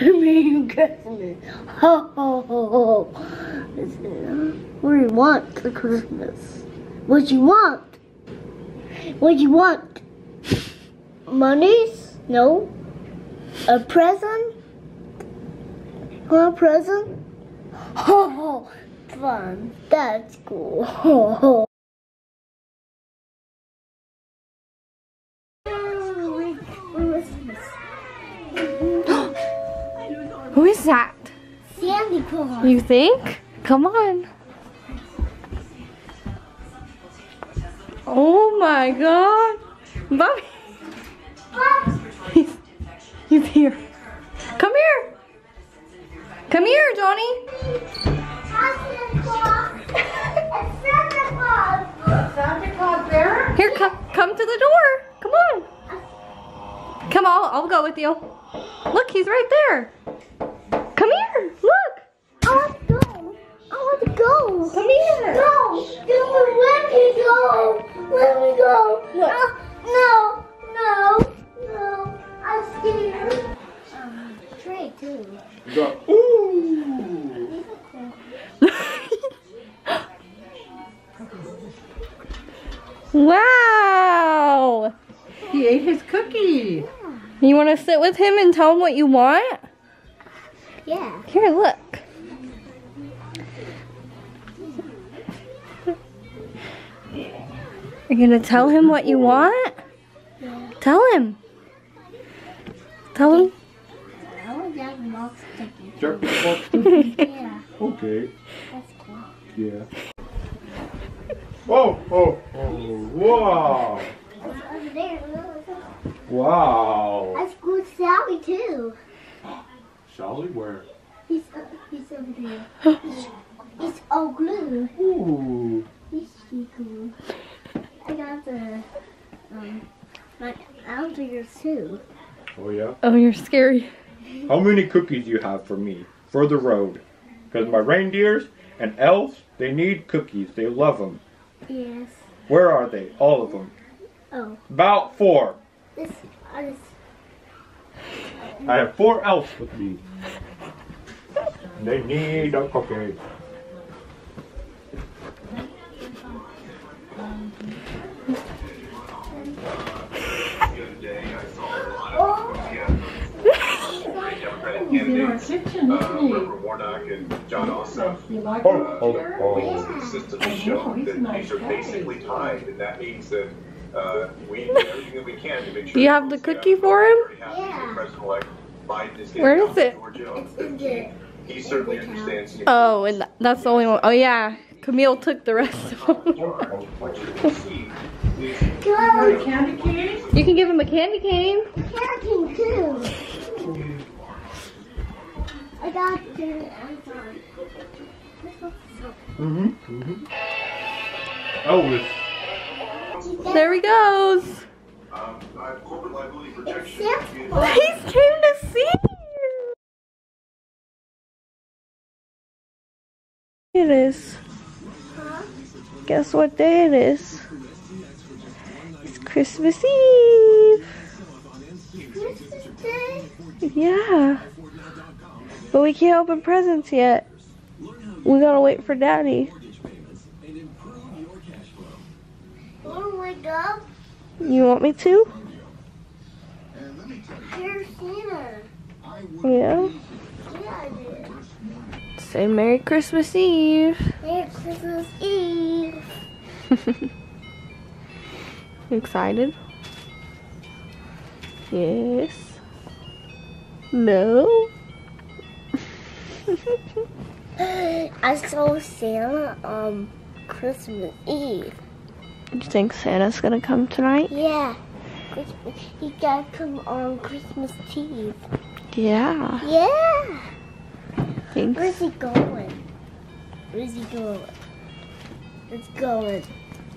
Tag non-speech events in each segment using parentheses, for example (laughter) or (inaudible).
Merry Christmas. Ho, ho, ho, ho. What do you want for Christmas? What do you want? What do you want? Monies? No. A present? You a present? Ho, (laughs) ho. Fun. That's cool. Ho, (laughs) ho. Who is that? Sandy Claus. You think? Come on. Oh my god. Bobby. Bobby. He's, he's here. Come here. Come here, Johnny. Santa Claus. It's Santa Claus. Santa Claus there? Here, come, come to the door. Come on. Come on, I'll go with you. Look, he's right there. Come here. Look. I want to go. I want to go. Come here. Go. Don't let me go. Let me go. Look. No, no, no. I'm scared. Um, Trey too. Go. Ooh. wow. He ate his cookie. You want to sit with him and tell him what you want? Yeah. Here, look. Are You're gonna tell him what you want? Yeah. Tell him. Tell him. I want that box sticky. Jerk the box. (laughs) Yeah, Okay. that's cool. Yeah. Oh, oh, oh, wow. It's over there. Wow. That's good Sally too. Sally, where? He's uh, he's over there. (gasps) It's all glue. Ooh. He's cool. I got the um my alligators too. Oh, yeah? Oh, you're scary. How many cookies do you have for me? For the road. Because my reindeers and elves, they need cookies. They love them. Yes. Where are they? All of them. Oh, About four. this I just I have four elves with me. They need a cookie. He's in our kitchen, uh, Reverend Warnock and Jon Ossoff he? Oh, oh, here? oh. consistently I shown that these are basically tied, and that means that uh, we do everything that we can to make sure. Do you have the cookie for him? very happy that Yeah. President-elect Biden is getting Where out is to it? Georgia. it's in the He certainly understands. Oh, and that's the only one. Oh, yeah. Camille took the rest of them. (laughs) You can see is Got a candy cane? You can give him a candy cane. camping too. I got the Amazon. This one's so Mm-hmm. mm-hmm. Elvis. There he goes. um, uh, corporate It is. Huh? Guess what day it is? It's Christmas Eve. Christmas Day? Yeah. But we can't open presents yet. We gotta wait for Daddy. Want to wake? You want me to? Yeah. Yeah. Say Merry Christmas Eve. Merry Christmas Eve. (laughs) Excited? Yes. No. (laughs) I saw Santa um Christmas Eve. Do you think Santa's gonna come tonight? Yeah. Christmas. He got come on Christmas Eve. Yeah. Yeah. Thanks. Where's he going? Where's he going? It's going.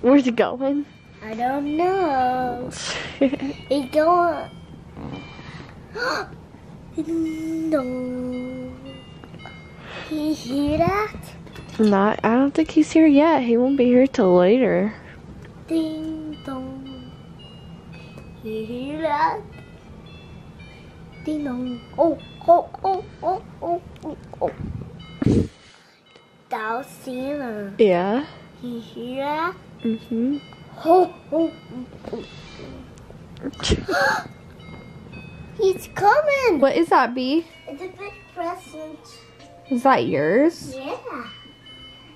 Where's he going? I don't know. (laughs) He's going. (gasps) no. He hear that? Not. I don't think he's here yet. He won't be here till later. Ding dong. He hear that? Ding. Oh, oh, oh, oh, oh, oh, oh. Was Yeah. You hear that? Mm-hmm. Oh, oh, oh, oh. He's coming. What is that, B? It's a big present. Is that yours? Yeah.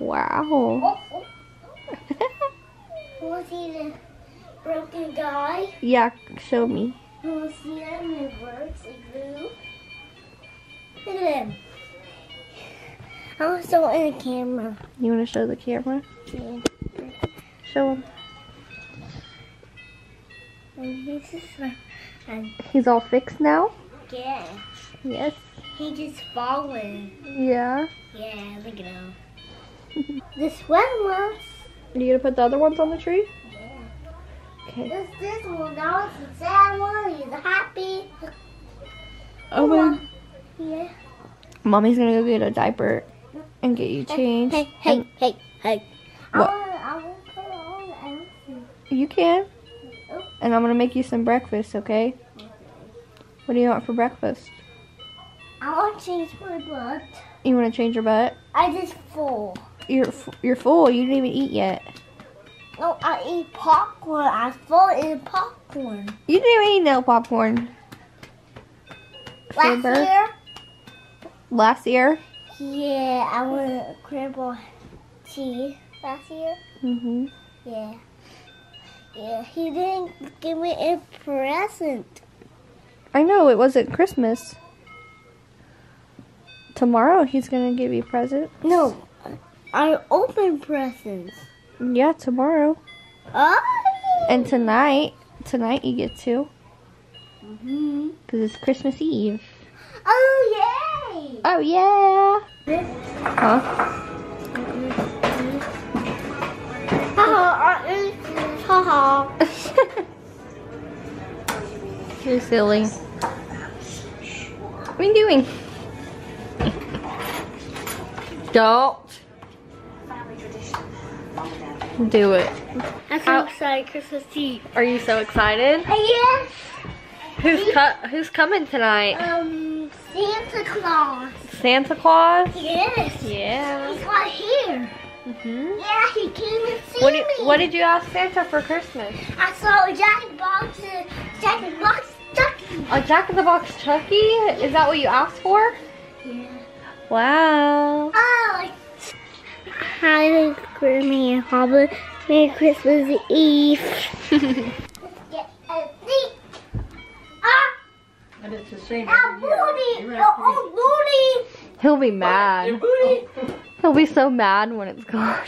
Wow. Oh, (laughs) oh. Was he the broken guy? yeah, show me. Was he that in the works like glue? Look at him. I want to show in the camera. You want to show the camera? Yeah. Show him. And he's just He's all fixed now? yeah, Yes. he just falling. Yeah. Yeah, look at him. (laughs) this one was. Are you gonna put the other ones on the tree? Okay. This this one. Now it's the sad one. He's happy. Oh, well. Yeah. Mommy's gonna go get a diaper and get you changed. Hey, hey, hey, hey. What? I want, I want to put it the. You can. Oh. And I'm gonna make you some breakfast, okay? What do you want for breakfast? I want to change my butt. You want to change your butt? I just full. You're you're full. You didn't even eat yet. No, I eat popcorn. I full in popcorn. You didn't eat no popcorn. Last year, Last year. yeah, I went crumble tea last year. Mm-hmm. Yeah. Yeah, he didn't give me a present. I know it wasn't Christmas. Tomorrow he's gonna give you a present. No, I open presents. Yeah, tomorrow. Oh. And tonight, tonight you get to, hmm cause it's Christmas Eve. Oh yay! Oh yeah. Huh? Ha ha. (laughs) You're silly. What are you doing? (laughs) Don't do it. I'm How- so excited Christmas Eve. Are you so excited? Yes. Who's cu- Who's coming tonight? Um, Santa Claus. Santa Claus. Yes. Yeah. He's right here. Mhm. Yeah, he came and see What me. did What did you ask Santa for Christmas? I saw a Jack in the Box, uh, Jack in the Box Chucky. A Jack in the Box Chucky? Is that what you asked for? Yeah. Wow. Oh. Hi, Grammy and Hobble. Merry Christmas Eve. Get a seat. Ah, And it's (laughs) the same a every year. booty. You Your have to own booty. He'll be mad. He'll be so mad when it's gone.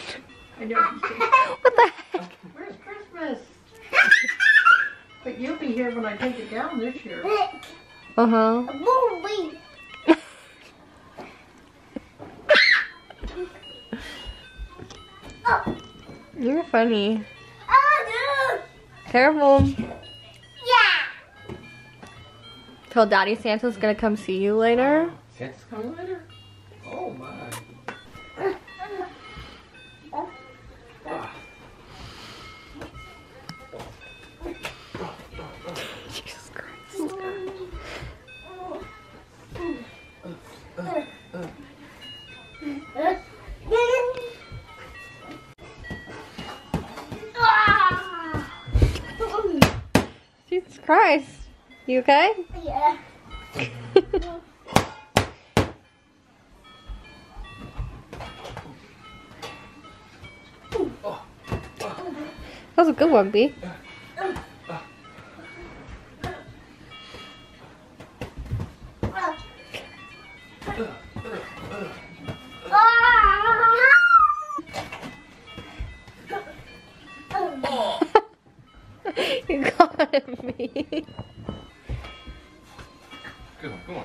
I know. What the heck? Where's Christmas? But you'll be here when I take it down this year. Uh huh. You're funny. oh, dude. Careful. Yeah. Tell Daddy Santa's gonna come see you later. Santa's coming later? Oh my. Christ. You okay? Yeah. (laughs) That was a good one, B. you got me. Come on, come on.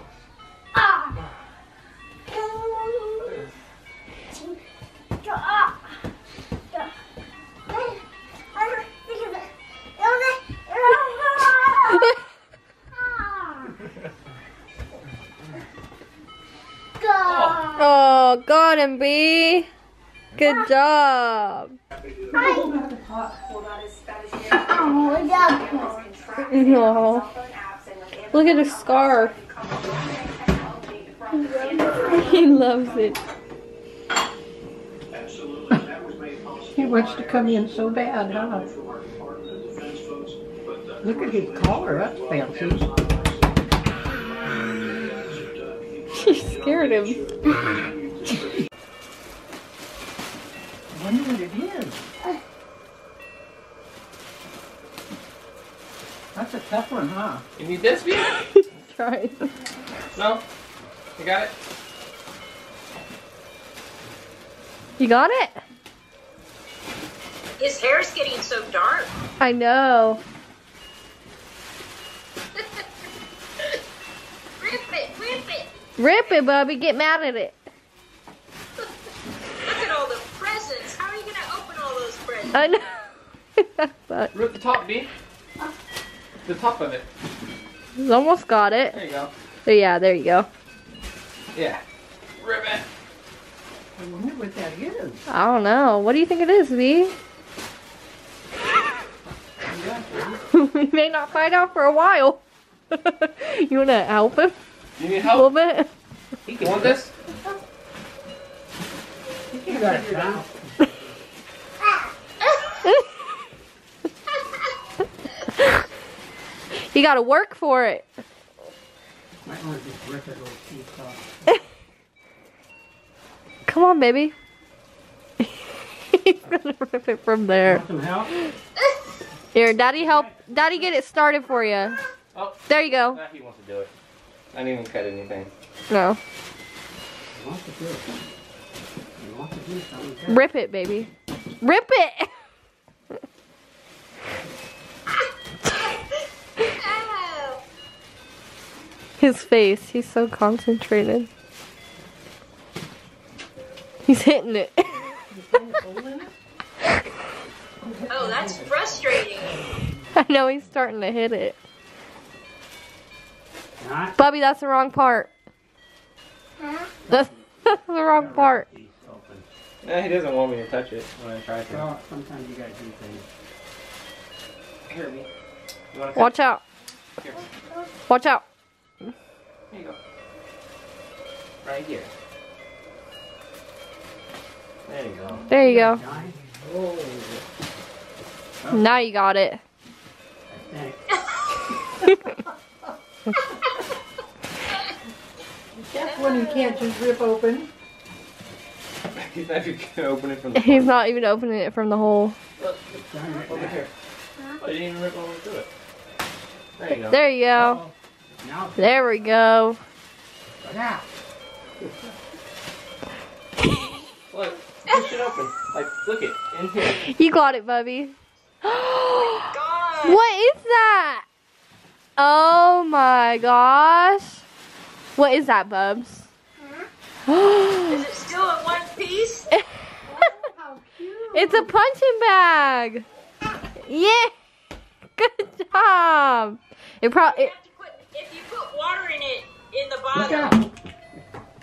Oh, got him, B. Good job. No. Look at his scarf. (laughs) He loves it. He wants to come in so bad, huh? Look at his collar, that's fancy. (laughs) She scared him. (laughs) tough one, huh? You need this, V? (laughs) Try it. No? You got it? You got it? His hair's getting so dark. I know. (laughs) Rip it, rip it. Rip it, Bubby. Get mad at it. Look at all the presents. How are you going to open all those presents? I know. (laughs) Rip the top, V. The top of it. he's almost got it. There you go. There, yeah, there you go. Yeah. Rip it. I wonder what that is. I don't know. What do you think it is, V? (laughs) we may not find out for a while. (laughs) you wanna help him You need a little help? bit? You want this? You got it, John. You gotta work for it. Might want to just rip it little piece off. Come on, baby. (laughs) He's gonna rip it from there. Here, Daddy help. Daddy get it started for you. Oh. There you go. Nah, he wants to do it. I didn't even cut anything. No. You want to do it. You want to do something. Rip it, baby. Rip it! (laughs) His face. He's so concentrated. He's hitting it. (laughs) Oh, that's frustrating. (laughs) I know he's starting to hit it. Not Bubby, that's the wrong part. That's, (laughs) that's the wrong part. piece. Nah, he doesn't want me to touch it when I try to. Well, sometimes you gotta do things. Here, V. You want to Watch out. Here. Watch out. Here you go. Right here. There you go. There you go. Johnny, Now you got it. (laughs) That's one you can't just rip open. He's not even gonna open it from the (laughs) He's not even opening it from the hole. Johnny, right over here. Oh, you didn't even rip all the way through it. There you go. There you go. Uh-oh. Now, There we go. yeah. Look, push it open. Like, look it in here. You got it, Bubby. God. (gasps) What is that? Oh my gosh. What is that, Bubs? Is it still in one piece? (laughs) it's a punching bag. Yeah. (laughs) Good job. It probably. Have to put, if you put water in it, in the Look bottom.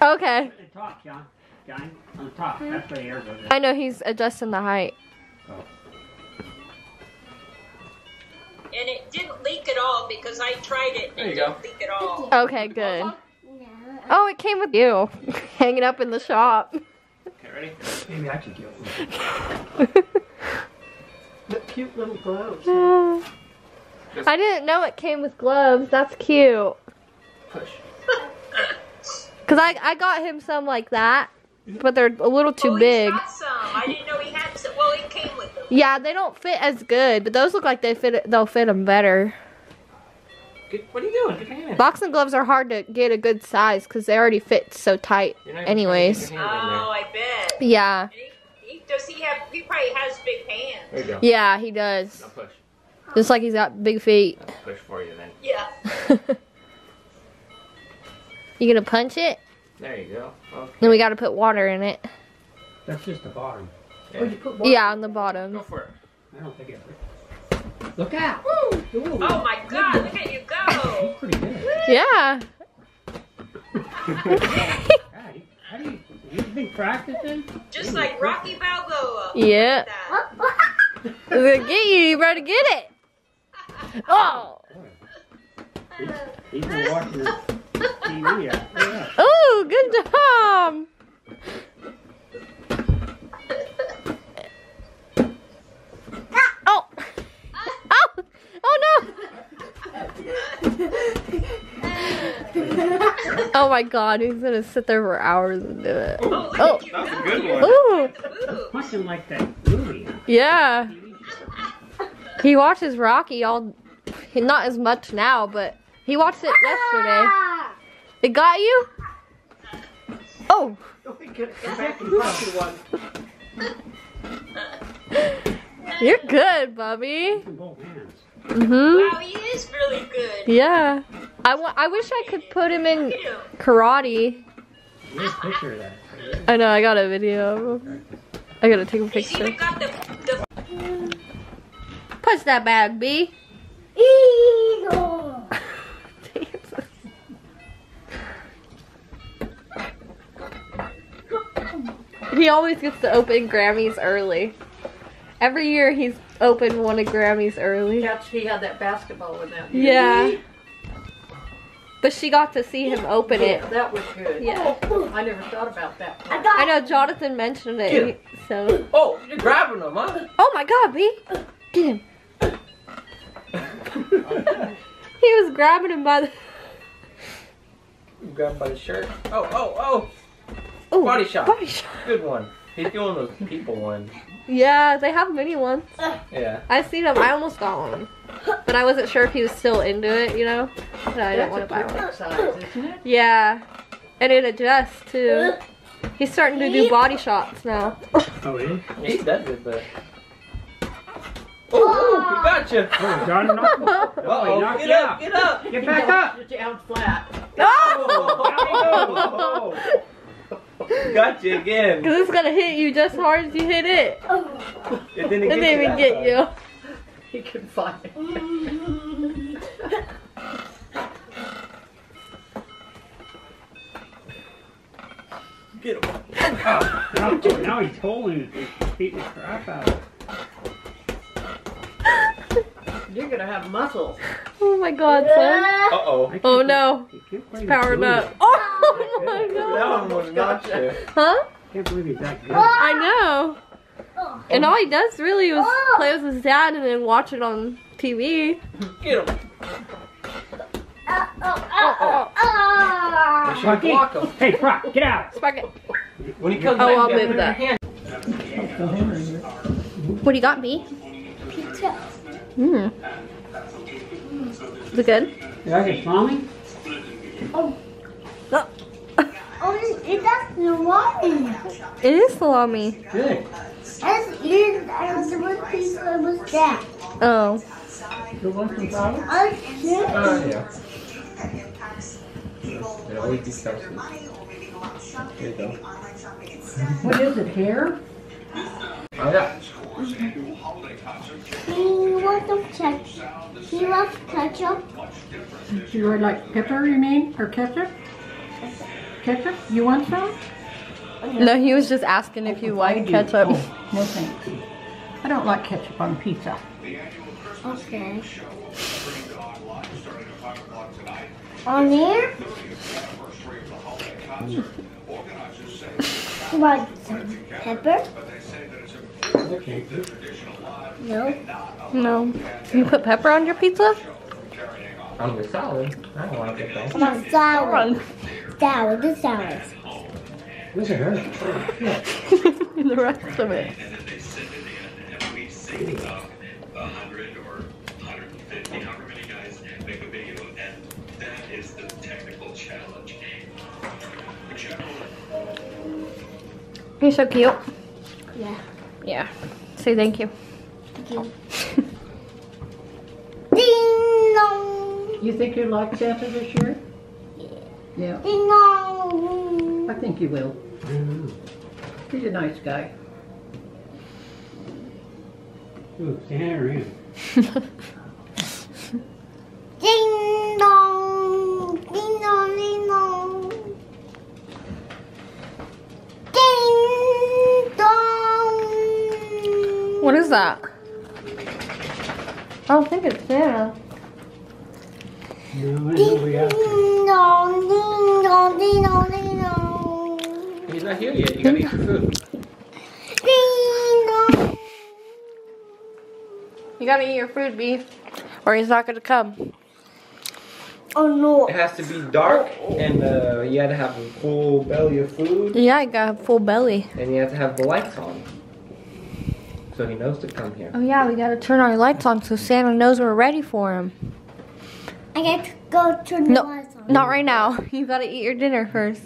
Okay. Top, John. John, on the top. That's where the air goes. I know he's adjusting the height. Oh. And it didn't leak at all because I tried it and There you go. didn't leak at all. Okay, good. Oh, it came with you. (laughs) Hanging up in the shop. Okay, ready? Maybe I should get one. Look, (laughs) cute little gloves. I didn't know it came with gloves. That's cute. Push. Cause I I got him some like that, but they're a little too oh, he's big. got some. I didn't know he had some. Well, it came with them. Yeah, they don't fit as good, but those look like they fit. They'll fit them better. Get, what are you doing? Get your hand in. Boxing gloves are hard to get a good size because they already fit so tight. You're not even trying to Anyways, get your hand in there. Oh, I bet. yeah, he, he, does he have? He probably has big hands. There you go. yeah, he does. Now push. Just like he's got big feet. I'll push for you then. Yeah. (laughs) you gonna punch it? There you go. Okay. Then we gotta put water in it. That's just the bottom. Yeah. Oh, you put? Yeah, on the Go bottom. for it. I don't think it. Look out! Ooh, Oh my God! Look at you go. He's Pretty good. (laughs) Yeah. (laughs) How do you, how do you, you been practicing? Just like Rocky Balboa. Yeah. That. It's gonna get you. You better get it. Oh. He's been watching TV. Yeah. yeah. Oh, good job. Oh. Oh. Oh no. Oh my god, he's gonna sit there for hours and do it. Oh. oh. That's a good one. Ooh. Something like that movie. Yeah. He watches Rocky all, (laughs) not as much now, but he watched it yesterday. It got you? Oh. You're good, Bubby. Mhm. Wow, he is really good. Yeah. I I wish I could put him in karate. Here's a picture of that. I know, I got a video of him. I gotta take a picture. even got the, the Push that bag, B. Eagle. he always gets to open Grammys early. Every year he's opened one of Grammys early. That's, he had that basketball with him. Yeah. But she got to see him open it. That was good. Yeah. Oh, I never thought about that. I got I know Jonathan mentioned it. So. Oh, you're grabbing them, huh? Oh my God, B. Get him. (laughs) he was grabbing him by the. You grab him by the shirt. Oh, oh, Ooh, oh! Body shot. Body shot. Good one. He's doing those people ones. Yeah, they have many ones. Yeah. I seen him. I almost got one, but I wasn't sure if he was still into it. You know, but I didn't want to buy one. Size, isn't it? Yeah, and it adjusts too. He's starting to do body shots now. Oh, it is? He does it, but. Oh, he got you. Oh, John knocked Uh oh, knocked get you up, out. get up. Get back up. Sit down flat. Oh, (laughs) got you again. Cause it's gonna hit you just as hard as you hit it. It didn't It get didn't even get time. you. He can find it. Get him. Now, now he's holding it. He's beating the crap out of it. You're gonna have muscles. Oh my god, son. Uh oh. Oh no. I can't believe Powering he's up. Oh my That god. one was not you. Huh? I can't believe he's that good. I know. And all he does really was play with his dad and then watch it on TV. Get him. Oh, Ah. You should block him. Hey, Brock, get out. Spark it. When he comes Oh, back, I'll move that. hand. What do you got, B? Pizza. Hmm. Is it good? Did I get salami? Oh, it, it does the wine. It is salami. Good. As is as the pizza was that. Oh. You want some salami? I should. Oh, yeah. It always be There you go. What is it, hair? Oh, yeah. Do you want ketchup? Do you love ketchup? Do you like pepper, you mean? Or ketchup? Ketchup? You want some? No, he was just asking if you like ketchup. Oh, no thanks. I don't like ketchup on pizza. Okay. On here? (laughs) What? Pepper? Okay. No. No. You put pepper on your pizza? On the salad. I don't like it though. Not salad. Salad. The salad. Look at her. the rest of it. a hundred or 150, however many guys make a video, and that is the technical challenge. You're so cute. Yeah. Yeah. Say thank you. Thank you. (laughs) Ding dong. You think you'll like Santa this year? Yeah, Ding dong. I think you will. Mm-hmm. He's a nice guy. Ooh, stand (laughs) her in. Ding dong. Ding dong. Ding dong. Ding dong. What is that? I don't think it's Santa. No, I know we have. Ding dong, ding dong, ding dong, ding dong. He's not here yet. You gotta eat your food. Ding dong. You gotta eat your food, beef, or he's not gonna come. Oh no. It has to be dark, and uh, you have to have a full belly of food, Yeah, I got a full belly. and you have to have the lights on, so he knows to come here. Oh yeah, we gotta turn our lights on so Santa knows we're ready for him. I get to go turn the No, lights on. not right now. (laughs) You gotta eat your dinner first.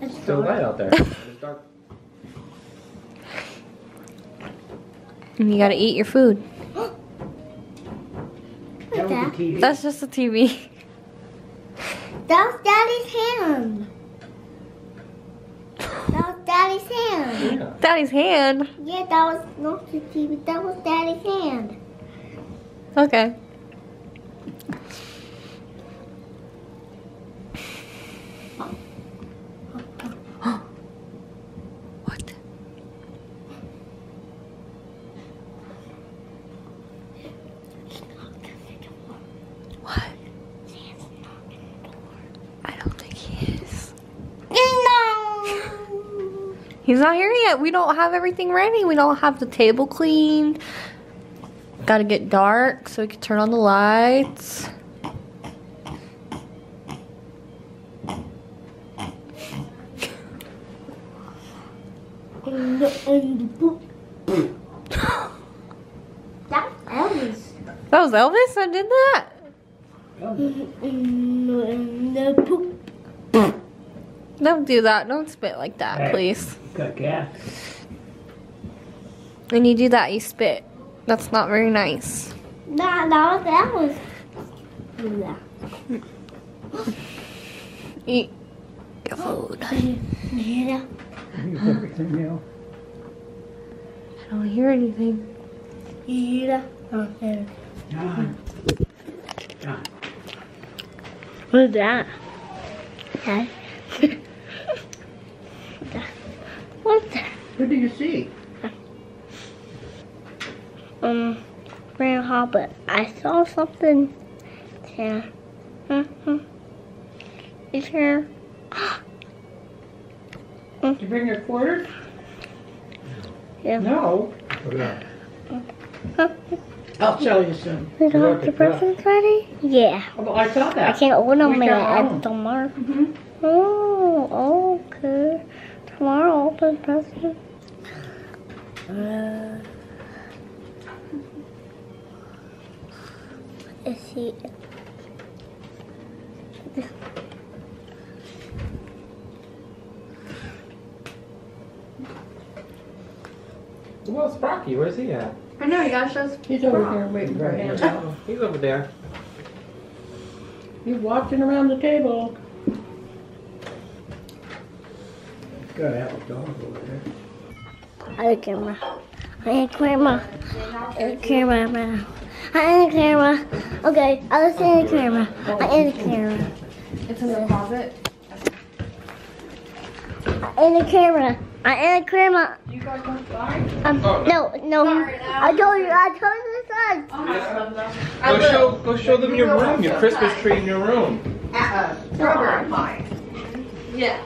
It's still light out there. (laughs) It's dark. And you gotta eat your food. That was that? the TV. That's just a TV. That was Daddy's hand. That was Daddy's hand. Yeah. Daddy's hand. Yeah, that was not the TV. That was Daddy's hand. Okay. what? What? I don't think he is. Ding dong. He's not. We don't have everything ready. We don't have the table cleaned. Gotta get dark so we can turn on the lights. And the, and the poop. Elvis. That was Elvis that did that? And the, and the poop. Don't do that. Don't spit like that, please. Got gas. When you do that, you spit. That's not very nice. Nah, that was Elvis. Do that. Eat your food. Yeah. Use. I don't hear anything. Yeah. Okay. John. John. What's that? Okay. What do you see? Um, Grandpa, but I saw something. Yeah. Mm-hmm. It's here. Did (gasps) you bring your quarters? Yeah. No. Yeah. (laughs) I'll show you soon. We got the presents ready? Yeah. Oh, I saw that. I can't open them yet at one. tomorrow. Mhm. Oh, okay. Tomorrow open present. Uh, let's see. Well, Sprocky, where's he at? I know, you gotta show us. He's over there waiting for hands out. Oh, he's over there. He's watching around the table. Gotta have a dog over there. I the camera. I the camera. I the camera now. I in the camera. Okay, I was in the camera. I in the camera. It's in the closet. I in the camera. I in the camera. You guys want to Um, no, no. I told you. I told you the sun. Go show, go show them your room, your Christmas tree in your room. Strawberry pie. Yeah.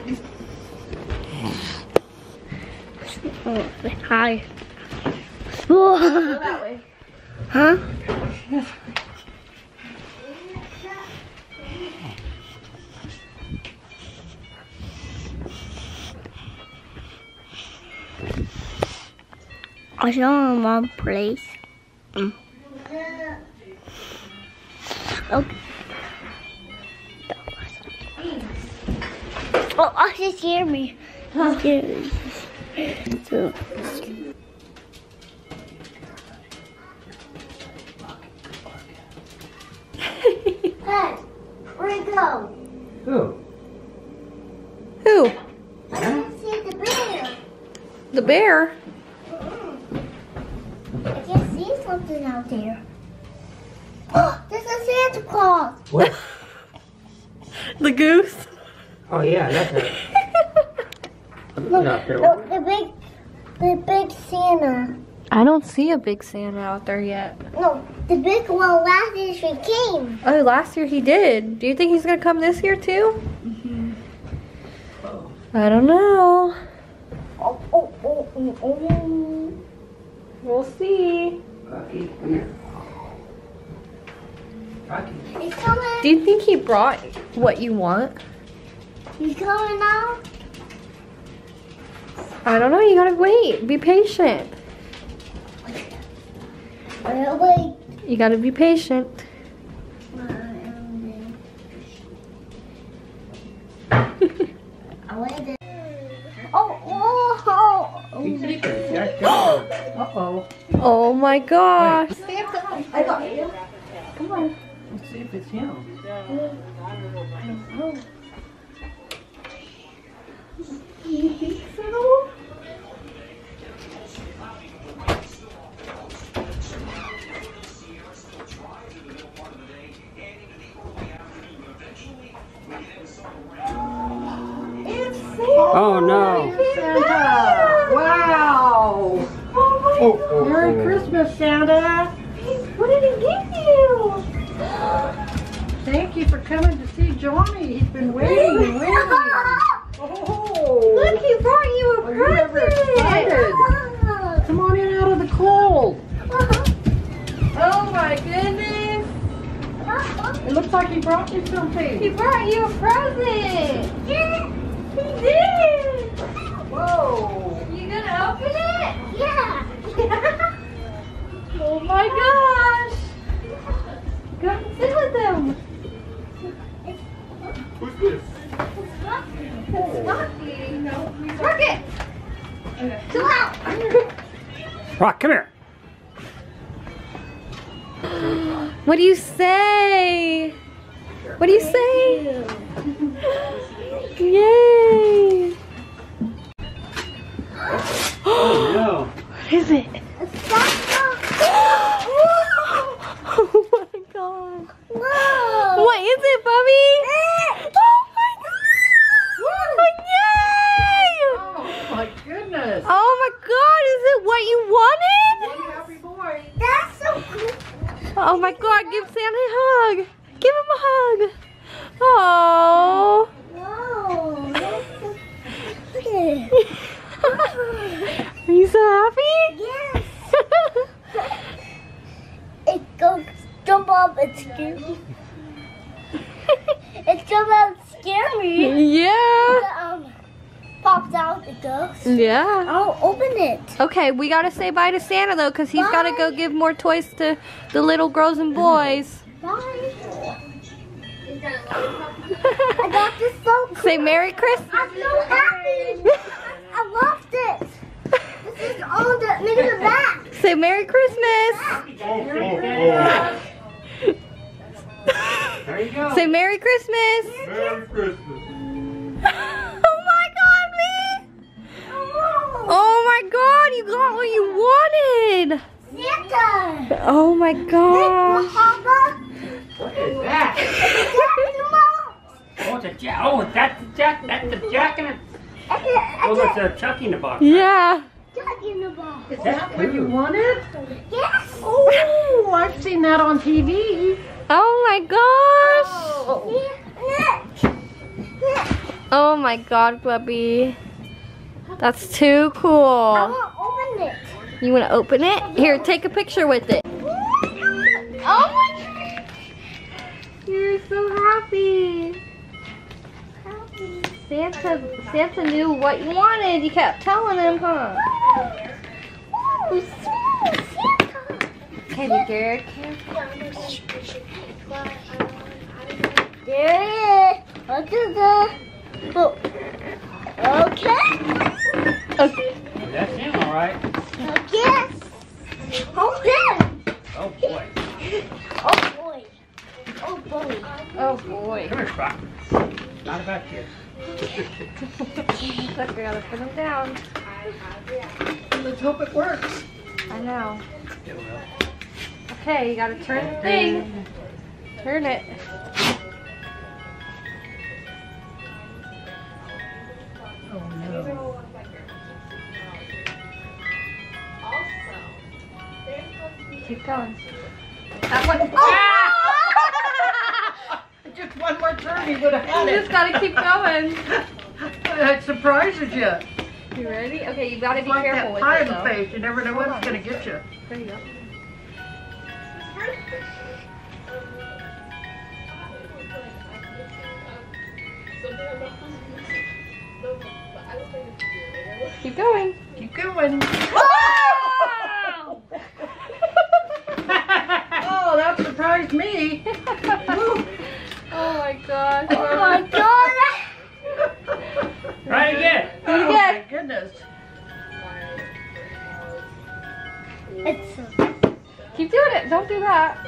Oh, hi. Way. Huh? I saw mom place. Mm. Okay. Oh, oh, she scared me. She (laughs) scared. So, hey, where'd it go? Who? Who? I can't see the bear. The bear. Mm-hmm. I can see something out there. Oh, there's a Santa Claus. What? (laughs) The goose. Oh yeah, that's (laughs) it. Look, look, the big, the big Santa. I don't see a big Santa out there yet. No, the big one last year she came. Oh, last year he did. Do you think he's gonna come this year too? Mm-hmm. I don't know. Oh, oh, oh, oh, oh. We'll see. Rocky, come here. Rocky. He's coming. Do you think he brought what you want? He's coming now. I don't know. You gotta wait. Be patient. Wait, wait. You gotta be patient. Oh, oh, oh. He's sleeping. Jack, go. Uh-oh. Oh my gosh. I got you. Come on. Let's see if it's him. What you wanted? Happy boy! That's so cool. Oh my god, give Santa a hug. Give him a hug. Oh. Whoa. So Look at it. Are you so happy? Yes. It goes jump up and scare me. (laughs) it jump up and scare me. yeah. Um, pops out it goes. Yeah. I'll open it. Okay, we gotta say bye to Santa though, cause he's gotta go give more toys to the little girls and boys. Bye. (laughs) I got this so cool. Say Merry Christmas. I'm so happy. I loved it. This is all the look at the back. Say Merry Christmas. There you go. Say Merry Christmas. Merry Christmas. (laughs) Oh my god, you got what you wanted. Santa. Oh my gosh. Mahaba. What is that? Oh, it's a jack. Oh, that's the jack. That's the jack in it. Oh, that's a Chucky in the box. Yeah. Is that what you wanted? Yes. Oh, I've seen that on TV. Oh my gosh. Oh, oh my god, Bubby. That's too I cool. want to open it. You wanna open it? Here, take a picture with it. Oh my You're so happy. Santa, Santa knew what you wanted. You kept telling him, huh? Santa. Okay, be good. There it is. What is the? Oh. Okay. Okay. That's him, all right. Oh, yes. Oh, okay. Oh boy. Oh boy. Oh boy. Oh boy. Come here, Rock. Not about you. Look, I gotta put him down. Let's hope it works. I know. It will. Okay, you gotta turn the thing. Turn it. Keep going. That one. Oh! (laughs) Just one more turn, he would have had You it. just gotta keep going. (laughs) It surprises you. You ready? Okay, you gotta be like careful that with pie it in the face. You never know what's gonna get you. There you go. Keep going. Keep going. Oh, that surprised me. oh my gosh. Oh my god. Try it again. Do it Oh my goodness. It's so Keep doing it. Don't do that.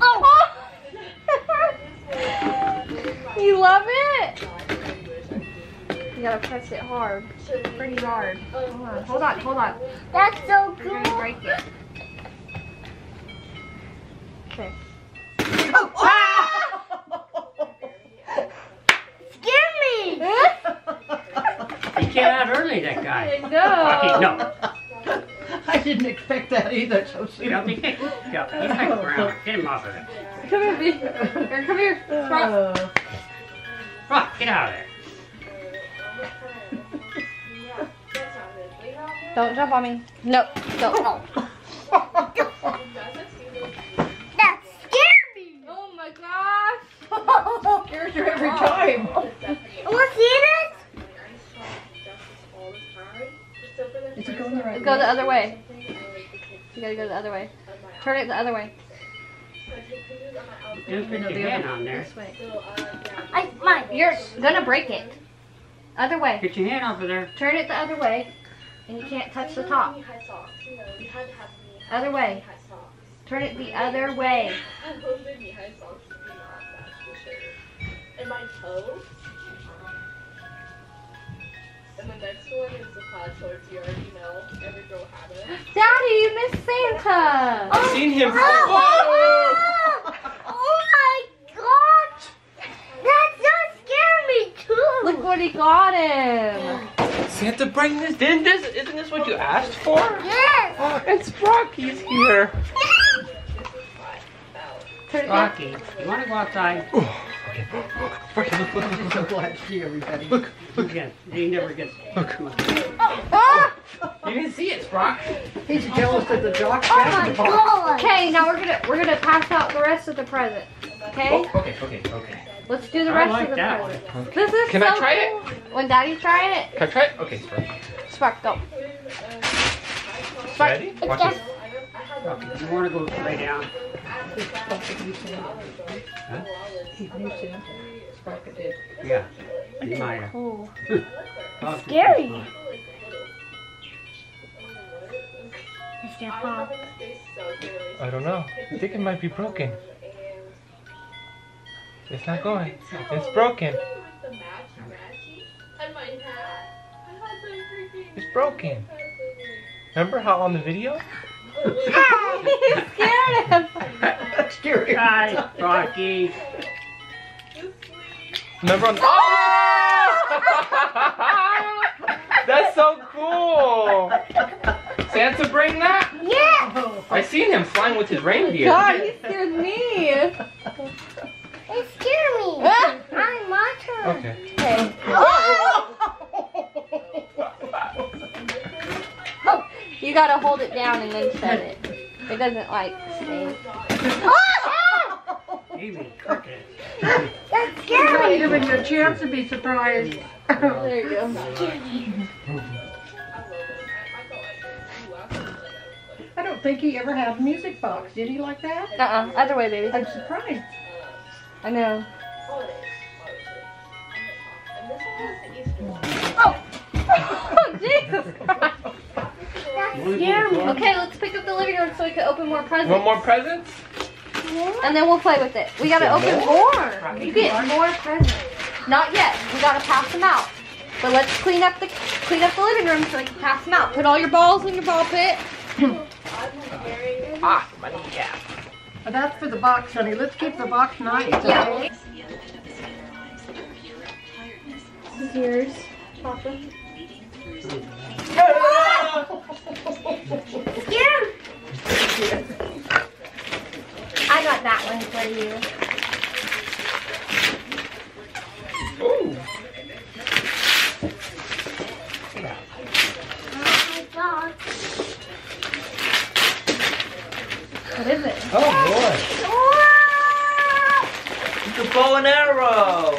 Oh! (laughs) you love it? You gotta press it hard. Pretty hard. Hold on, hold on, hold on. That's so You're gonna cool. break it. Okay. Scare me. He came out early, that guy. I know. Okay, no. I didn't expect that either so soon. Shelby, go. He's back around. Get him off of it. Come here, B. Come here. Rock. Uh, Rock, get out of there. Don't jump on me. No, don't. That scared me. Oh my gosh. (laughs) scares you every time. Want to see this? Is it going the right Go the other way. You gotta go the other way. Turn it the other way. Don't put your hand on there. This way. I mine. You're gonna break it. Other way. Get your hand off of there. Turn it the other way. And you can't touch the top. Other way. Turn it the other way. And my toe. And the next one is the plaid shorts. You already know. Every girl had it. Daddy, you missed Santa. I've seen him. Oh, oh my god! That does scare me too. Look what he got him. Santa bring this? Didn't this? Isn't this what you asked for? Yes. Oh, it's Rocky's here. Rocky, you want to go outside? (laughs) Rocky, look, look, look, I'm so glad to see everybody. look. Again, he never gets. Ah! You didn't see it, Brock. He's jealous of the jock Oh my god. Okay, now we're gonna we're gonna pass out the rest of the presents. Okay? Oh, okay, okay, okay. Let's do the I rest like of the that presents. This is Can so I try cool. When Daddy trying it, Can I try it? Okay, Spark. Spark, go. Ready? Watch Yes. it. You want to go lay down? He knew Santa. Sparka did. Yeah. You might have. Cool. Oh, Scary. Is that pop? I don't know. I think it might be broken. It's not going. It's broken. And my hat. I had some freaking. It's broken. Remember how on the video? scared him. That's scary. Hi, Rocky. Remember on. Oh! (laughs) That's so cool. Santa bring that? Yeah. I seen him flying with his reindeer. God, he scared me. It scared me. I'm my turn. Okay. Okay. (laughs) Oh! You gotta hold it down and then set it. It doesn't like stay. (laughs) Amy, cricket. That I'm scared me. giving you a chance to be surprised. There you go. I don't think he ever had a music box. Did he like that? Uh-uh. Other way, baby. I'm surprised. I know. Oh, Jesus Christ. That me. Okay, let's pick up the living room so we can open more presents. Want more presents? And then we'll play with it. We gotta open more. You get more presents. Not yet. We gotta pass them out. But let's clean up the clean up the living room so we can pass them out. Put all your balls in your ball pit. Ah, my kneecap. That's for the box, honey. Let's keep the box nice, okay? Yeah. This is yours, Papa. (laughs) I got that one for you. Ooh. Oh my God. What is it? Oh boy. It's a bow and arrow.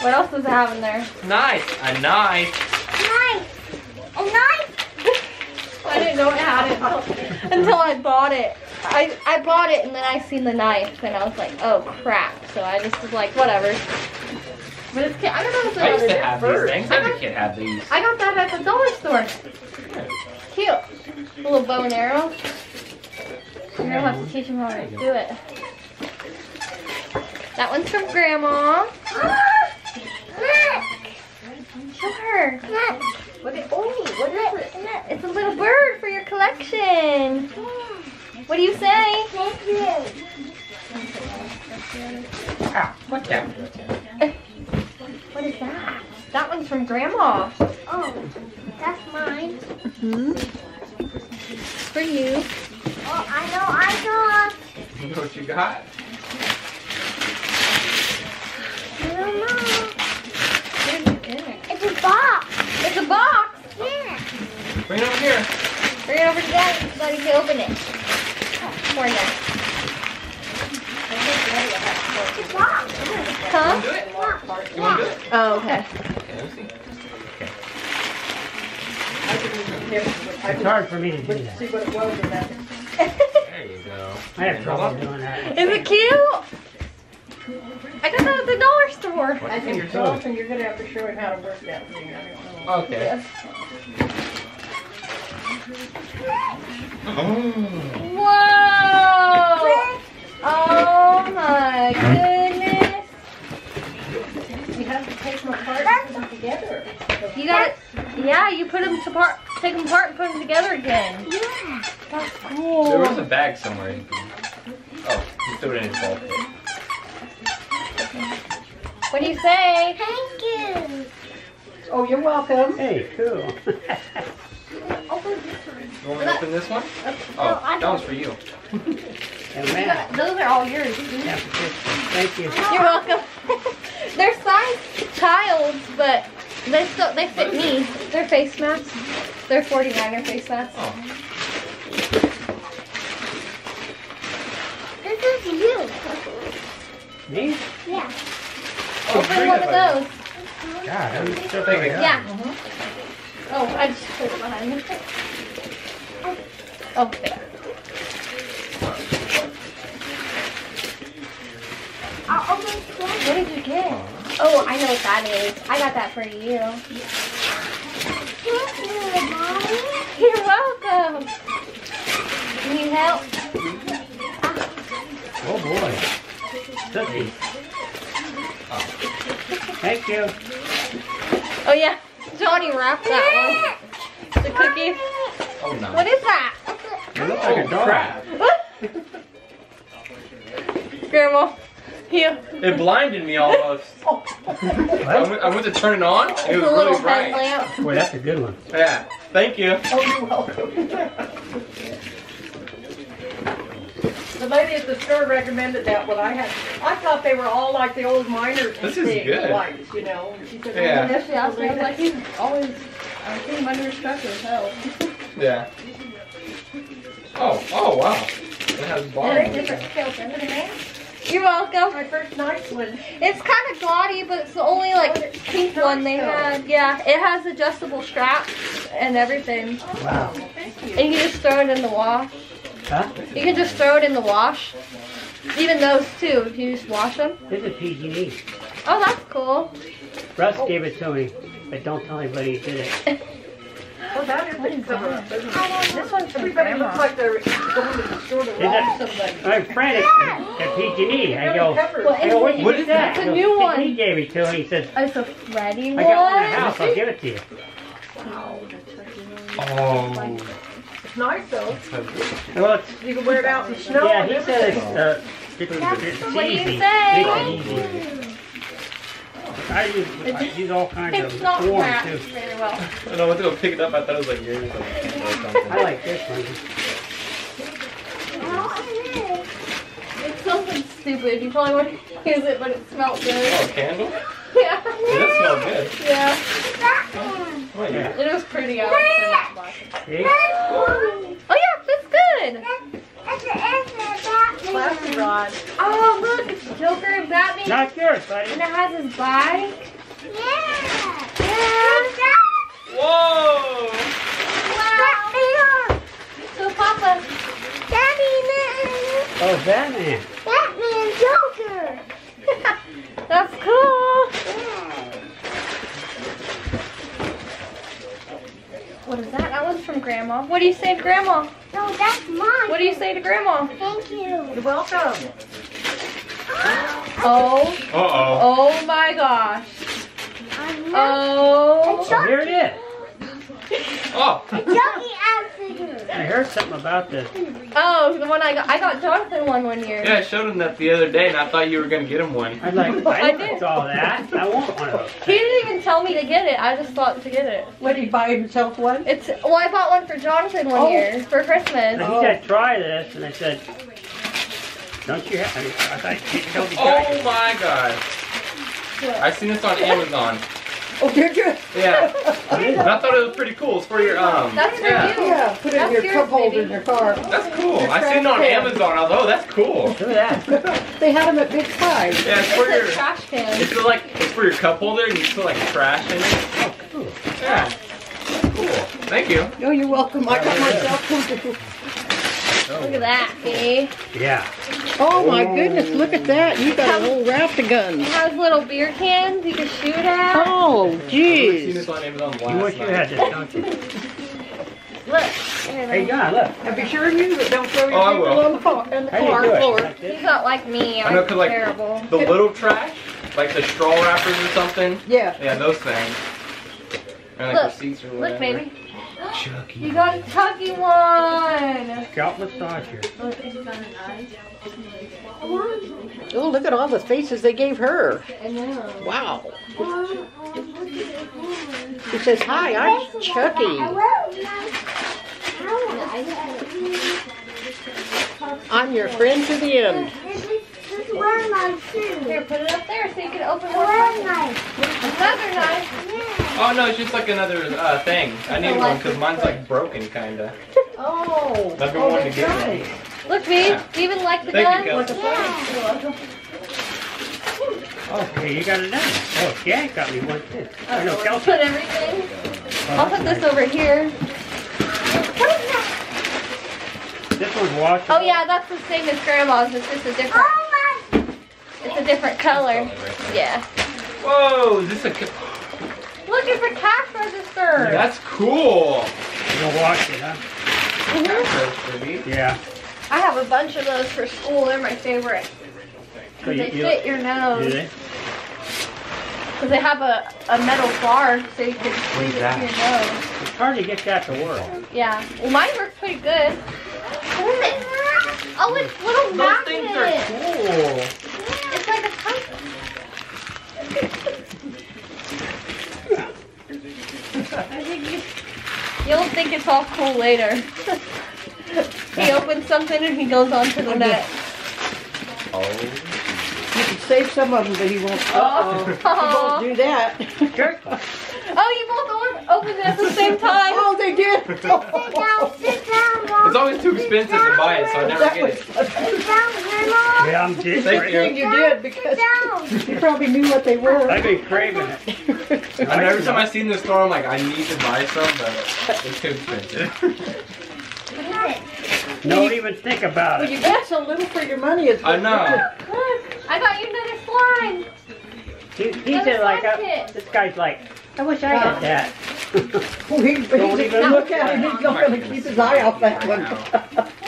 What else does it have in there? Knife. A knife. Knife. A knife. I didn't know it had it until, I bought it. I, I bought it and then I seen the knife and I was like, oh crap. So I just was like, whatever. But it's, I don't know if it's I used to have bird. these things. I got, kid have these. I got that at the dollar store. Cute. A little bow and arrow. You're gonna have to teach him how to do it. That one's from Grandma. Show her. What is, oh, what is it? It's a little bird for your collection. What do you say? Thank you. Ah, what that? What is that? That one's from Grandma. Oh, that's mine. For you. Oh, I know, I know. You know what you got? I don't know. What is it? It's a box. It's a box. Yeah. Bring it over here. Bring it over to Daddy so Daddy can open it. Come on, Dad. It's a box. Huh? Do it. You want to do it? Oh, okay. Okay, let me see. It's hard for me to do that. See what it was in that. There you go. I have trouble doing that. Is it cute? I got that at the dollar store. What's I in your think toe? Jonathan, you're gonna have to show him how to work that thing. I don't know. Okay. Oh. Whoa! Oh my goodness! You have to take them apart and put them together. You got it. Yeah, you put them to part, take them apart, and put them together again. Yeah. That's cool. There was a bag somewhere. you can- Oh, you threw it in his ball pit. What do you say? Thank you. Oh, you're welcome. Hey, cool. You want me to open this one? Uh, oh, I that one's for you. And man, Those are all yours. thank you. You're welcome. (laughs) They're size child's, but they still they fit me. They're face masks. They're 49er face masks. Oh. This is you. Me? Yeah. Oh, open one of those. God, I'm still Thank you. Yeah. Oh, I just put it behind me. Oh, there. I'll open this What did you get? Oh, I know what that is. I got that for you. Thank you, Mommy. You're welcome. Need help? Oh boy. Cookies. Thank you. Oh yeah, Johnny wrapped that one. The cookie. Oh no. What is that? You look like a Oh dog. crap. Grandma. Here. It blinded me almost. (laughs) I What? went, I went to turn it on. and It was a little really bright. headlamp. Boy, that's a good one. Yeah. Thank you. Oh, you're welcome. The lady at the store recommended that one. I had, I thought they were all like the old miners This is good. lights, you know. And she said, oh, Yeah. "Oh, Yes, she asked me. I was like, he's always, I keep him under his pressure as hell. (laughs) Yeah. Oh, oh wow. It has Very bottom. different filter. You're welcome. My first nice one. It's kind of gaudy, but it's the only like oh, pink one they had. Yeah, it has adjustable straps and everything. Wow. Thank you. And you can just throw it in the wash. Huh? You can just throw it in the wash. Even those too, if you just wash them. This is PG&E. Oh, that's cool. Russ gave it to me, but don't tell anybody he did it. (laughs) Well, that is a cover up, isn't it? This one's from Everybody looks Grandma. like they're going to the store to Is rob that- somebody. My friend at, at PG&E, I go, Covered. What I go, What get that? that? It's a goes, new one. He gave it to me. He says, It's a Freddy I got one in the house. I'll give it to you. Oh. It's nice though. Well, it's, You can wear it out in the snow. yeah, and he said it's, uh, it's, it's What do you easy. say? Easy. I use, I use all kinds It's of not forms too. very well. And I went to go pick it up. I thought it was like yours or something. I like this one. It's something stupid. You probably wouldn't use it, but it smelled good. Oh, candle? Yeah. It does smell good. Yeah. Wait, yeah. It was pretty. I was saying that much. See? Oh yeah, that's good. Plastic rod. Oh look, it's Joker Not yours, buddy. And it has his bike. Yeah. Yeah. Whoa! Batman. So Papa, Batman. Oh, Batman. Batman Joker. (laughs) that's cool. What is that? That one's from Grandma. What do you say to Grandma? No, that's mine. What do you say to Grandma? Thank you. You're welcome. Oh, Uh oh. oh my gosh. I'm Oh. Oh, here it is. (laughs) Oh! a Chucky outfitter. I heard something about this. Oh, the one I got. I got Jonathan one one year. Yeah, I showed him that the other day and I thought you were gonna get him one. I was like, (laughs) I I did. didn't saw that. I want one of those. He didn't even tell me to get it. I just thought to get it. What did he buy himself one? It's well, I bought one for Jonathan one Oh. year for Christmas. And he said, try this, and I said, don't you have, I, mean, I thought you told try Oh my god. I seen this on Amazon. Oh, did you? Yeah. And I thought it was pretty cool. It's for your um That's for you. Yeah, put it in your yours, cup holder baby. in your car. That's cool. I seen it on Amazon. I was oh that's cool. Look at that. (laughs) They had them at Big Five. Yeah, it's for It's a your trash can. it's like it's for your cup holder and you put like trash in it. Oh, cool. Yeah. Cool. Thank you. No, you're welcome. I got myself one. (laughs) Look at that, see? Yeah. Oh my goodness, look at that. You got a whole raft of guns. It has little beer cans you can shoot at. Oh, I seen jeez. this on Amazon last You wish you night. had this, don't you? (laughs) Look. Hey, John, look. And be sure you use it. Don't throw Oh, your will. people on the floor, on the How you car floor. Like He's not like me. I know, I'm 'cause, like, terrible. The little trash, like the straw wrappers or something. Yeah. Yeah, those things. And like Look. receipts or whatever. Look, baby. Chucky. You got a Chucky one. Scalp massage here. Oh, look at all the faces they gave her. Wow. He says, hi, I'm Chucky. I'm your friend to the end. Where am I too? Here, put it up there so you can open Where more. am I? Another knife. Oh no, it's just like another uh, thing. I need one because mine's like broken kinda. (laughs) Oh. I've been oh, wanting to get right. Look, babe. Do you even like the Thank you, gun? Kelci. Okay, you got another. Oh, Jack got me one too. Oh, no, Kelci. Put everything. I'll put this over here. This one's washable. Oh yeah, that's the same as grandma's. It's just a different. It's a different color. Yeah. Whoa, is this a? ca- Look, it's a cash register. That's cool. You don't wash it, huh? That's pretty. Yeah. I have a bunch of those for school. They're my favorite. So you, They you, fit your do nose. they? Because they have a, a metal bar so you can squeeze it to your nose. It's hard to get that to work. Yeah. Well, mine works pretty good. What is it? Oh, it's little Those things are magnets. cool. It's like a compass. I think you, you'll think it's all cool later. he opens something and he goes on to the net. Oh. You can save some of them, but he won't. Oh. Uh-oh. He won't do that. Oh, you both opened it at the same time. Oh, they did. Sit down, sit down, It's always too expensive to buy it, so I never get it. Sit down, Grandma. Yeah, I'm just Thank good you. you did because you probably knew what they were. I've been craving it. (laughs) And every time I see it in the store, I'm like, I need to buy some, but it's too expensive. Don't even think about When it. you get so little for your money, it's. I know. Look, I got you another slime. He, he said like, uh, this guy's like, I wish I had that. He, Don't he, even look at him, he's not gonna keep his eye off that one.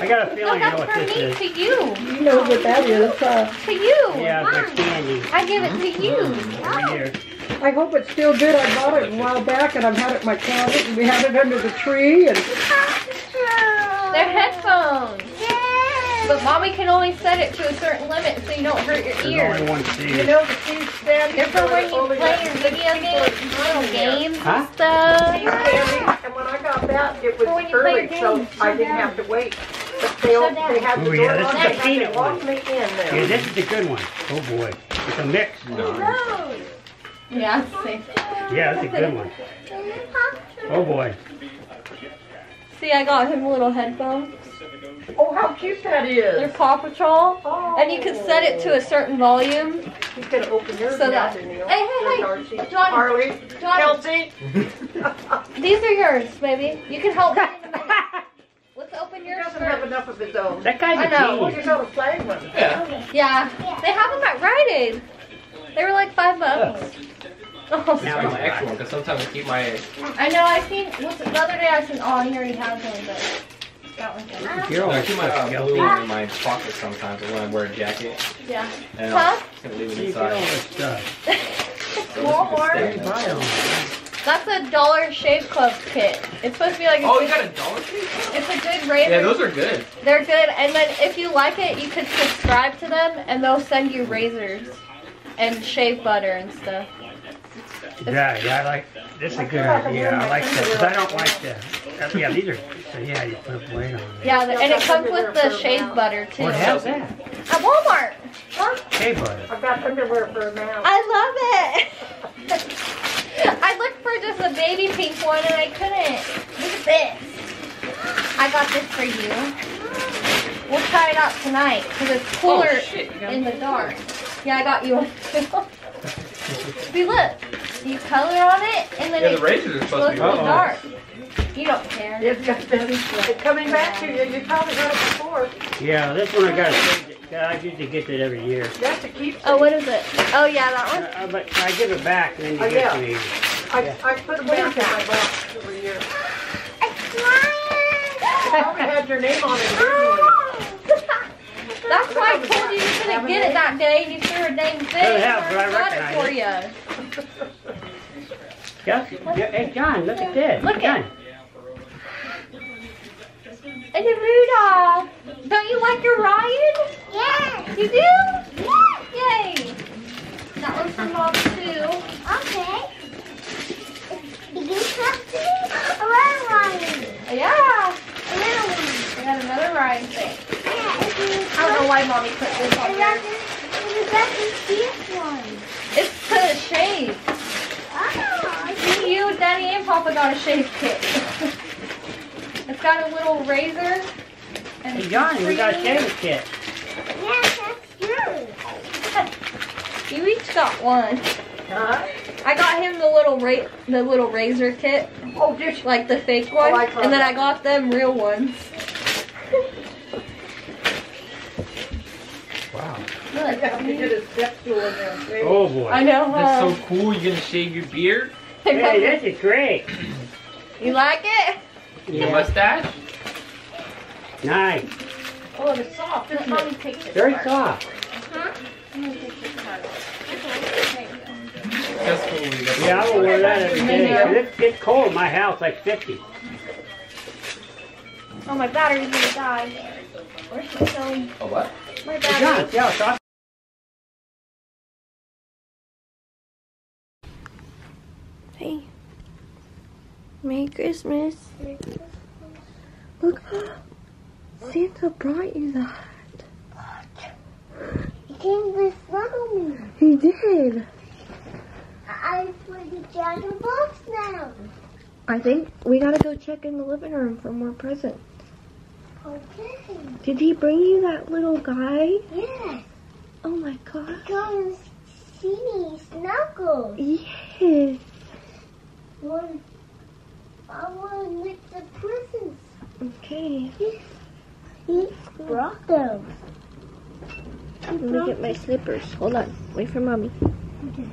I got a No, feeling you know that's what for this me, is. to you. You know what that is. Uh, To you. Yeah, it's like candy. I give it to you. Every year. I hope it's still good. I bought it a while back and I've had it in my closet and we had it under the tree and They're headphones. But mommy can only set it to a certain limit so you don't hurt your There's ears. only one seed. you know the tree stand. They're for when you play your video games, little games Huh? and stuff. And when I got that, it was For when early, so. I didn't have to wait. But they, all- they had the Oh, door yeah, this locked, is the had peanut to walk one. me in Yeah, this is the good one. Oh boy. It's a mix. No. Yeah, see. Yeah, it's a good one. Oh boy. See, I got him a little headphones. Oh, how cute that They're. Paw Patrol. Oh. And you can set it to a certain volume. You could open yours So that- Hey, hey, hey, Darcy. Johnny. Harley. Johnny, Kelci. (laughs) these are yours, baby. You can help me in a minute. Let's open He yours doesn't have enough of his own. That guy's I a know. Well, genius. you got a flag one. Yeah. Yeah, they have them at Rite Aid. They were like five bucks. (laughs) Oh, That's my extra one, because sometimes I keep my. I know. I seen what's the other day. I seen. Oh, he already has one, but that one's good. You're I always keep my uh, guilty. balloons in my pocket sometimes when I wear a jacket. Yeah. And Huh? I'm gonna leave it You get all inside. this (laughs) stuff. Walmart. Buy them. That's a dollar shave club kit. It's supposed to be like a Oh, you good, got a Dollar Shave Tree? it's a good razor. Yeah, those are good. They're good, and then if you like it, you could subscribe to them, and they'll send you razors and shave butter and stuff. Yeah, yeah, I like, this is a good idea. I like that, 'cause I don't like the, uh, yeah, these are, so yeah, you put a blade on it. Yeah, the, and it comes with the shave butter too. What At hell's that? Walmart. Huh? Shea butter. I've got underwear for a man. I love it. (laughs) I looked for just a baby pink one and I couldn't. Look at this. I got this for you. We'll try it out tonight because it's cooler Oh, shit, you got in the dark. Yeah, I got you one too. (laughs) See, look. You color on it and then Yeah, it the razors are supposed to the be Uh-oh. dark. You don't care. It's got this. Coming back to you, you probably got it before. Yeah, this one I gotta, save it. I usually get it every year. You have to keep. Oh, what is it? Oh, yeah, that one. Uh, But I give it back and then Oh, you get yeah. me. I, I put them back in my box every year. Probably had your name on it (laughs) originally. That's why I told you you couldn't get it that day. You threw a dang thing. Doesn't help, but I got it for it. you. Just, yeah, hey, John, look at this. Look John. at- It's a Rudolph. Don't you like your Ryan? Yeah. You do? Yeah. Yay. That one's for mom too. Okay. Did you have to a little one? Yeah. A little one. I got another Ryan thing. Yeah, I don't know why mommy put this on And there. that's the, and that's the fifth one. It's to shave. Oh, ah. I Me, you, Daddy, and Papa got a shave kit. it's got a little razor. And Hey, Johnny, we got a shave kit. Yeah, that's yours. (laughs) You each got one. Huh? I got him the little ra- the little razor kit, Oh, did you? like the fake one, Oh, I and then. I got them real ones. Wow. You have to get a step stool in there. see? Oh, boy. I know. That's Huh? so cool. You're gonna shave your beard? Hey, this is great. you like it? Your Yeah. mustache? Nice. Oh, it's soft, Let isn't mommy it? take this Very part. soft. Huh? Let me take this part. Okay, there you go. That's cool. You Yeah, I will wear that every day. Yeah. 'cause It's, it's cold in my house, like 50. Oh, my battery's gonna die. Where's my phone? Oh, what? My Hey, battery. John, see how? Hey. Merry Christmas. Look, Santa brought you that. You came to snuggle me. He did. I put the jacket box now. I think we gotta go check in the living room for more presents. Okay. Did he bring you that little guy? Yes. Oh my god. Come see me snuggle. Yes. One. I want to lick the presents. Okay. He brought those. Let me get my slippers. Hold on. Wait for mommy. Okay.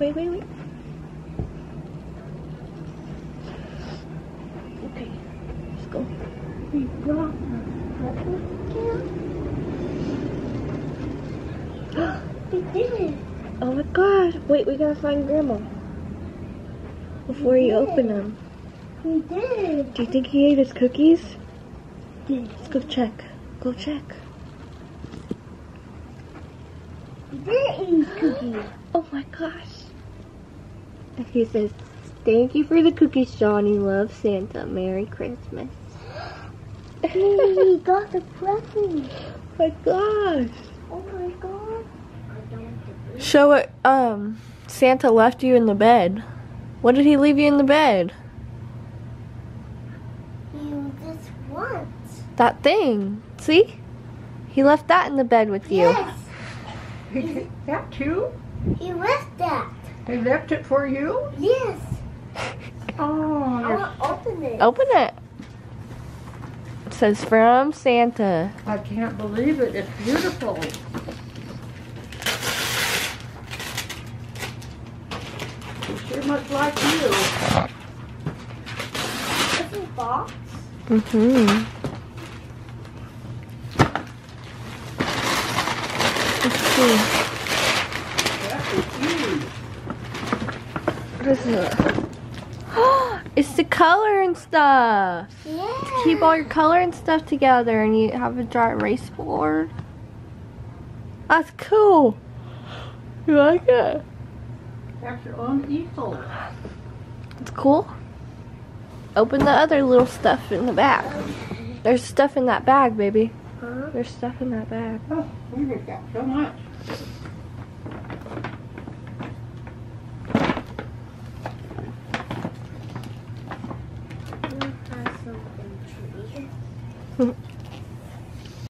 Wait, wait, wait. Okay. Let's go. He brought them. He did. Oh my god. Wait, we gotta find grandma. Before you open them. He did. Do you think he ate his cookies? Did. Let's go check. Go check. He did eat cookies. Oh my gosh. And he says, Thank you for the cookies, Johnny. Love Santa. Merry Christmas. He got the presents. (laughs) my gosh. Oh my god. Show it, um Santa left you in the bed. What did he leave you in the bed? You just once. That thing. See? He left that in the bed with you. Yes, (laughs) He did that too? he left that. He left it for you? Yes. (laughs) Oh, I want to open it. Open it. Says from Santa. I can't believe it. It's beautiful. He sure much like you. This is box. Mm-hmm. Let's see. That is huge. What is it? It's the color and stuff. Yeah. Keep all your color and stuff together and you have a dry erase board. That's cool. You like it? That's your own easel. It's cool. Open the other little stuff in the back. There's stuff in that bag, baby. There's stuff in that bag. Oh, we've got so much. Mm-hmm. (laughs)